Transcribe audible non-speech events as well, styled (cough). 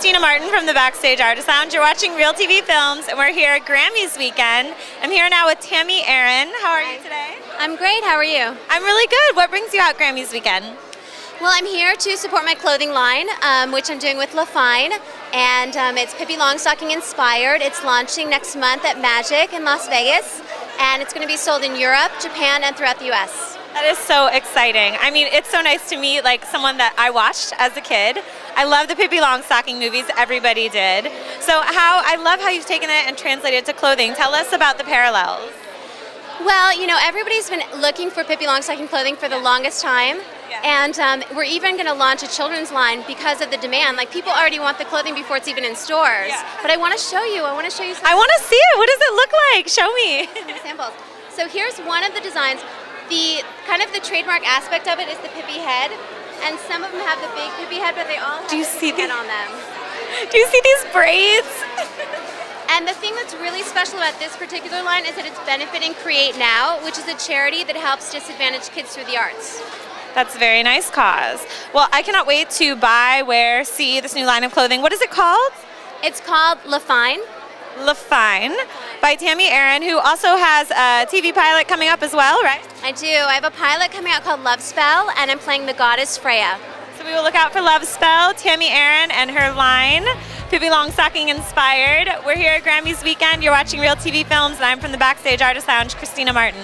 Martin from the Backstage Artist Lounge. You're watching Real TV Films, and we're here at Grammys weekend. I'm here now with Tami Erin. How are you today? I'm great. How are you? I'm really good. What brings you out Grammys weekend? Well, I'm here to support my clothing line, um, which I'm doing with LaFine, and um, it's Pippi Longstocking inspired. It's launching next month at Magic in Las Vegas, and it's going to be sold in Europe, Japan, and throughout the U.S. That is so exciting. I mean, it's so nice to meet like someone that I watched as a kid. I love the Pippi Longstocking movies. Everybody did. So how I love how you've taken it and translated it to clothing. Tell us about the parallels. Well, you know, everybody's been looking for Pippi Longstocking clothing for the longest time. Yeah. And um, we're even going to launch a children's line because of the demand. Like people already want the clothing before it's even in stores. Yeah. But I want to show you. I want to show you. I want to see it. What does it look like? Show me. (laughs) Samples. So here's one of the designs. The kind of the trademark aspect of it is the Pippi head, and some of them have the big Pippi head, but they all have Do you the see head on them. Do you see these braids? (laughs) And the thing that's really special about this particular line is that it's benefiting Create Now, which is a charity that helps disadvantaged kids through the arts. That's a very nice cause. Well, I cannot wait to buy, wear, see this new line of clothing. What is it called? It's called LaFine. LaFine by Tami Erin, who also has a TV pilot coming up as well, right? I do. I have a pilot coming out called Love Spell, and I'm playing the goddess Freya. So we will look out for Love Spell, Tami Erin, and her line, Pippi Longstocking inspired. We're here at Grammys weekend. You're watching Real TV Films, and I'm from the Backstage Artist Lounge, Christina Martin.